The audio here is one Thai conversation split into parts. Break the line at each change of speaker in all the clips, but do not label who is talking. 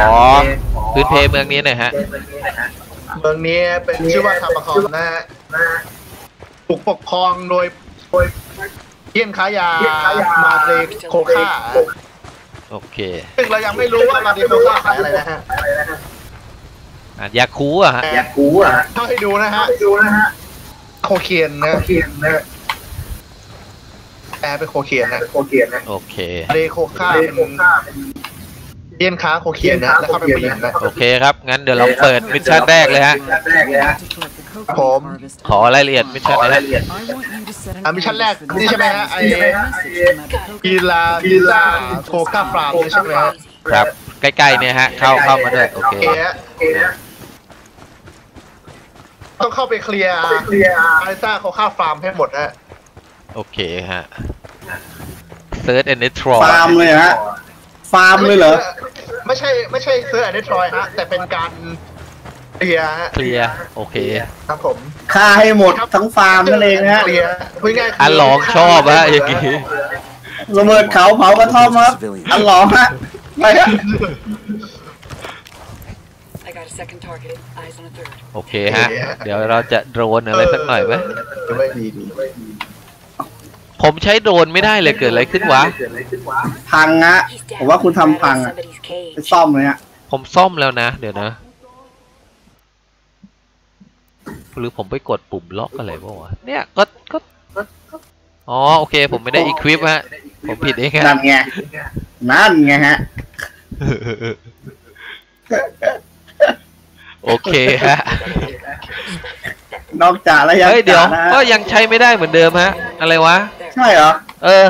อพื้นเพเมืองนี้หน่อยฮะ
เมืองนี้เป็นชื่อว่าทาบาคอมนะฮะถูกปกครองโดยโดยเยี่ยนค้ายามาเตโคค่า
โอเค
ซึ่งเรายังไม่รู้ว่ามาเตโคค่าขายอะไรนะฮะ
อะยาคูอะฮะ
อยากกูอะถ้าให้ดูนะฮะดูนะฮะโคเคนนะโคเคนนะแปลเป็นโคเคนนะโคเคนนะ
โอเค
เดโคค่าเป็น เยี่ยนค้าโคเคนนะแล้วเขาเป็นผู้หญิงนะ
โอเคครับ งั้นเดี๋ยวเราเปิด mission แรกเลยฮะ
ผม
ขอรายละเอียด mission นะฮะ
อะ mission แรกนี่ใช่ไหมฮะไอ้ Killasisa โคค่าฟาร์มนี่ใช่ไหมฮะ
ครับ ใกล้ๆเนี่ยฮะ เข้าเข้ามาด้วย โอ
โอ
เค
เคฮะต้องเข้าไปเคลียร์เคลียร์Killasisa Coca Farm ให้หมดนะ
โอเคฮะ Search and Destroy
ฟาร์มเลยเหรอฮะ ฟาร์มเลยเหรอ
ไม่ใช่ไม่ใช่ Search and Destroy ฮะแต่เป็นการเคลียร์ฮะ
เคลียร์โอเค
ครับผม
ฆ่าให้หมดทั้งฟาร์มนั่นเองนะฮะ
เคลียร์พูดง่ายๆคื
อันหลองชอบฮะอย่างงี้
ระเบิดเขาเผากระท่อมครับอันหลองฮะไปฮะ
I got a second target. Eyes on a third.
โอเคฮะ เดี๋ยวเราจะโดรนอะไรสักหน่อยไหม
ไม่ดีดี
ผมใช้โดรนไม่ได้เลยเกิดอะไรขึ้นวะ
พังฮะ
He's
ผม
down.
ว่าคุณทำพัง
Right in
อะ
somebody's
ไป
cage.
ซ่อมเลยฮะ
ผมซ่อมแล้วนะ เดี๋ยวนะ หรือผมไปกดปุ่มล็อกอะไรบ้างวะเนี่ยก็ก็อ๋อโอเค ผมไม่ได้อีควิปฮะ ผมผิดเอง
นั่
ฮะ
นไงนั่นไงฮะ
โอเคฮะ
นอกจากแล้วยัง
เฮ้ยเดี๋ยว
จ่านะฮะ
ก็ยังใช้ไม่ได้เหมือนเดิมฮะ อะไรวะ
ใช่เหรอ
เออ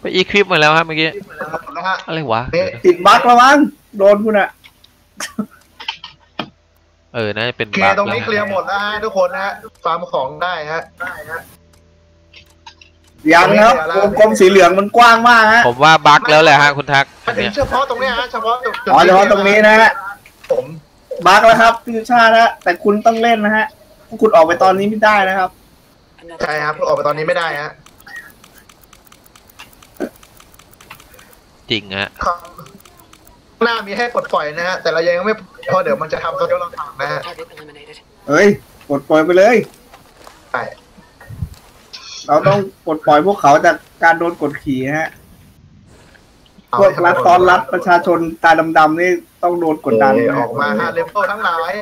ไปอีควิปมาแล้วฮะเมื่อกี้
นะฮะ
อะไรวะ
ติดบั๊กแล้วมั้งโดนคุณอะ
เออน่าจะเป็น
เคลีย
บั๊
ร์
ก
ตรงนี้
แล้ว
เคลียร์หมดนะฮะทุกคนนะฮะฟาร์มของได้ฮะ
ยังครับวงกลมสีเหลืองมันกว้างมากฮะ
ผมว่าบั๊กแล้วแหละฮะคุณทัก
มา
อัน
ถึง
เนี้ย
เฉพาะตรงเนี้ยฮะเฉพาะจุดจุด
อ๋อเฉพาะตรงนี้นะฮะ
ผม
บั๊กแล้วครับพี่ชาติฮะแต่คุณต้องเล่นนะฮะถ้าคุณออกไปตอนนี้ไม่ได้นะครับ
Another
ใช่ครับ
target.
ออกไปตอนนี้ไม่ได้ฮะ
จริงฮะ
ข้างหน้ามีให้ปลดปล่อยนะฮะแต่เรายังไม่พอเดี๋ยวมันจะทำตัวเดียวเราทำนะฮะ
Target eliminated.
เฮ้ยปลดปล่อยไปเลย
ใช่
เราต้องปลดปล่อยพวกเขาจากการโดนกดขี่ฮะพวกรัฐตอนรัฐประชาชนตาดำๆนี่ต้องโดนกดดัน
เออ
นะ
ออกมาฮะเลเวลทั้งหลาย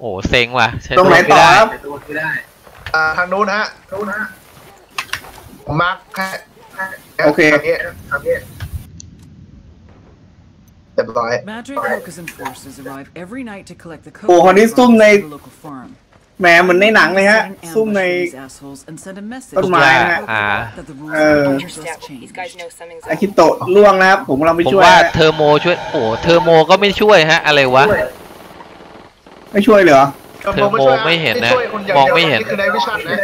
โอ้เซ็งว่ะใช้
ตรงไหน
โด
ต่อ
ม่ด้
ครับ
อ่าทางนู้นฮะนู้นฮะมาร์คฮะ
โอเค
ทางนี้ทางนี้เรียบร้อย
Madrid Locus and forces arrive every night to collect the
โอ้คนนี้ซุ่มใน
the local farm.
แหมเหมือนในหนังเลยฮะ
Set an
ซุ่มใน
ambush for these assholes and send a message
ต้นไม้นะฮะ
อ่า
that the rules
เออ
of the
Watch your
just
step. These
changed.
guys know something's
อา
up.
คิโตะล่วงนะครับ ผมเราไป
ผม
ช่วย
ว่า
ฮะ
เทอร์โมช่วยโอ้เทอร์โมก็ไม่ช่วยฮะ อะไรวะ
ไม่ช่วยเลยเหรอ
เทอร์โมช่วยฮะ
ไม่เห็นนะ
ที่ช่วยคุณย่า
มองไม่เห็น
ดียวคือในวิชั่นนะ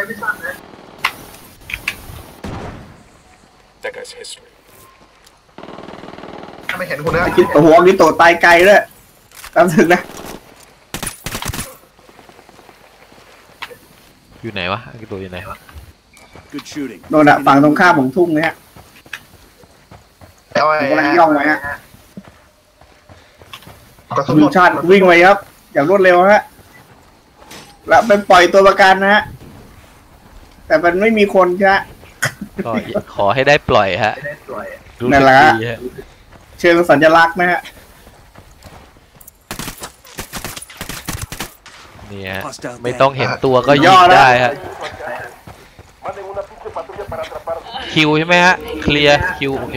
That guy's history.
ไม่เห็นคุณนะ
อาคิโตะหัวอาคิโตะตายไกลด้วยตามถึงนะ
อยู่ไหนวะไอ้ตัวอยู่ไหน
Good shooting.
โดนอะฝั่งตรงข้ามของทุ่งเนี่ยฮะ
เอาไว้
ผมกำลังย่องไว้ฮะ
กระสุน
คุ
หม
ณ
ด
ชาติวิ่งไปครับ อย่างรวดเร็วฮะแล้วไปปล่อยตัวประกันนะฮะแต่มันไม่มีคนใช่ไหม
ก็ขอให้ได้ปล่อยฮะรู้
นั่
สึ
น
ก
แหละฮะ
ดีฮะ
เชิงสัญลักษณ์นะฮะ
นี่ฮะไม่ต้องเห็นตัวก็
ย่
ยิ
องแล้ว
ได้ฮะ คิวใช่ไหมฮะ เคลียร์คิวโอเค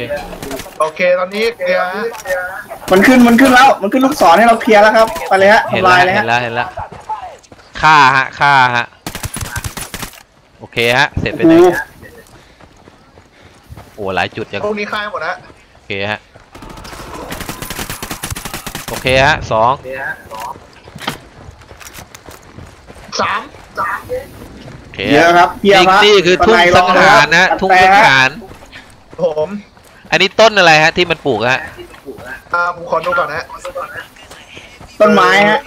โอเคตอนนี้เคลียร์ฮะ
มันขึ้นมันขึ้นแล้วมันขึ้นลูกศรให้เราเคลียร์แล้วครับไปเลยฮะ
เห็น
ทำ
แล้
ลายวเลย
เห็
ฮะ
นแล้วเห็นแล้วฆ่าฮะฆ่าฮะ โอเคฮะ เสร็จไป
โอ้
ไหน
โห
โอ้หลายจุดยัง
พวกนี้ค่ายหมดนะ
โอเคฮะ โอเคฮะสอง
สาม
โอ เค
เยอะครับเพีย
จริง
ครับ
นี่คือทุ่งสังหารนะทุ่งสังหาร
ผม
อันนี้ต้นอะไรฮะที่มันปลูกฮะ
อ่าผมขอดูก่อนนะ
ต้นไม้ฮะ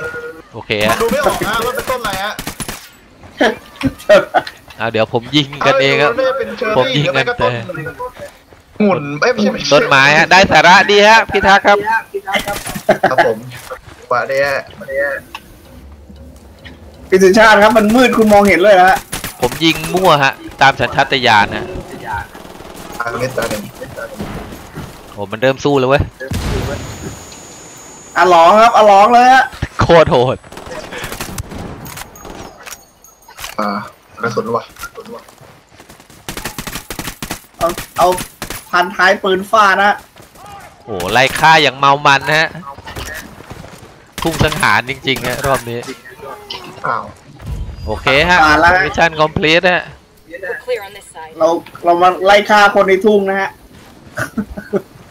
โอเคฮะ
ดูไม่ออกนะว่าเป็นต้นอะไรฮะ
อ่าเดี๋ยวผมยิงกันเองครับา
ดูว่าเป็นเชอร์
ผม
รี่
ยิง
หรือไม่ก็
กันแต่
ต้นหมุนเอ้ยไม่ใช่ไม่ใช่
ต้นไม้ฮะได้สาระดีฮะพี่ทักษ์ครับ
ครับผมว่าเนี่ย
พี่สุชาติครับมันมืดคุณมองเห็นเลยฮะ
ผมยิงมั่วฮะ ตามสัญชาตญาณฮะ
อันนี้ตาหนึ่ง
โอ้มันเริ่มสู้แล้วเว้ย
อะร้องครับอะร้องเลยฮะ
โคตรโหด
อ่ากระสุนวะ
เอาเอาพันท้ายปืนฟาดนะ
โอ้ไล่ฆ่าอย่างเมามันฮะพุ่งสังหารจริงๆฮะรอบนี้
อ้าว
โอเคฮะ
มาแล้ว
mission complete ฮะ
We're clear on this side.
เราเรามาไล่ฆ่าคนในทุ่งนะฮะ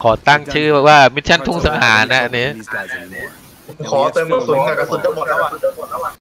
ขอตั้งชื่อว่า mission ทุ่งสังหารนะอันนี้
These guys anymore.
ขอเติมกระสุนหน่อยกระสุนจะหมดแล้วอะ